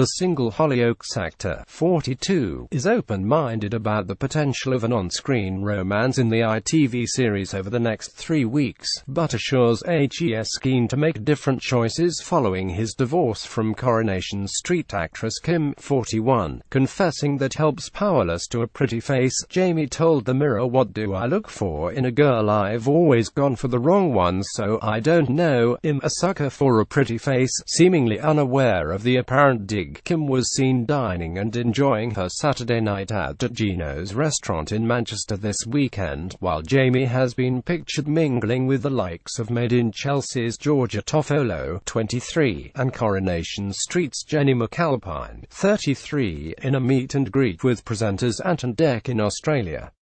The single Hollyoaks actor, uh, 42, is open-minded about the potential of an on-screen romance in the ITV series over the next three weeks, but assures HES keen to make different choices following his divorce from Coronation Street actress Kym, 41, confessing that helps powerless to a pretty face. Jamie told The Mirror what do I look for in a girl? I've always gone for the wrong one so I don't know, I'm a sucker for a pretty face, seemingly unaware of the apparent dig Kym was seen dining and enjoying her Saturday night out at Gino's restaurant in Manchester this weekend, while Jamie has been pictured mingling with the likes of Made in Chelsea's Georgia Toffolo, 23, and Coronation Street's Jennie McAlpine, 33, in a meet and greet with presenters Ant and Dec in Australia.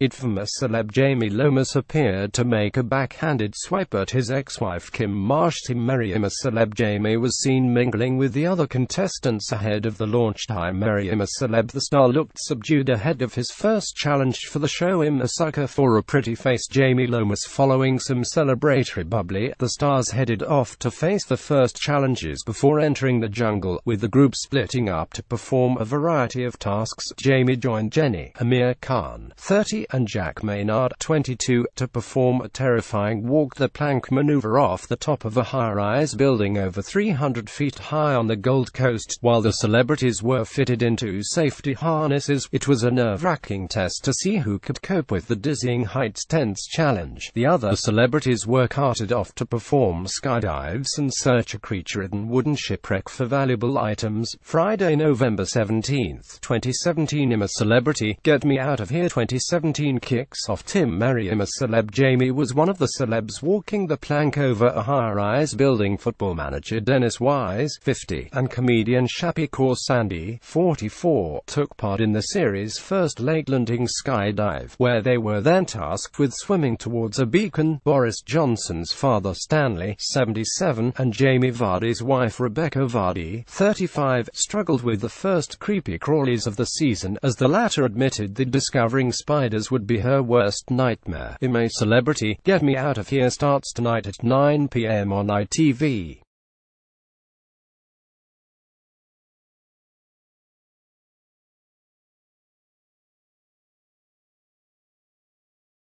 Infamous celeb Jamie Lomas appeared to make a backhanded swipe at his ex-wife Kym Marsh. Tim Merriam celeb Jamie was seen mingling with the other contestants ahead of the launch time. Merriam celeb the star looked subdued ahead of his first challenge for the show I'm a sucker for a pretty face Jamie Lomas following some celebratory bubbly. The stars headed off to face the first challenges before entering the jungle, with the group splitting up to perform a variety of tasks. Jamie joined Jennie, Amir Khan, 30, and Jack Maynard, 22, to perform a terrifying walk-the-plank maneuver off the top of a high-rise building over 300 feet high on the Gold Coast. While the celebrities were fitted into safety harnesses, it was a nerve-wracking test to see who could cope with the dizzying heights tense challenge. The other celebrities were carted off to perform skydives and search a creature-ridden wooden shipwreck for valuable items. Friday, November 17, 2017 I'm a Celebrity, Get Me Out of Here 2017 17 kicks off Tim Merriam as celeb Jamie was one of the celebs walking the plank over a high-rise building football manager Dennis Wise, 50, and comedian Shappi Khorsandi, 44, took part in the series' first leg-landing skydive, where they were then tasked with swimming towards a beacon. Boris Johnson's father Stanley, 77, and Jamie Vardy's wife Rebecca Vardy, 35, struggled with the first creepy crawlies of the season, as the latter admitted that discovering spiders would be her worst nightmare. I'm a Celebrity, Get Me Out of Here starts tonight at 9 p.m. on ITV.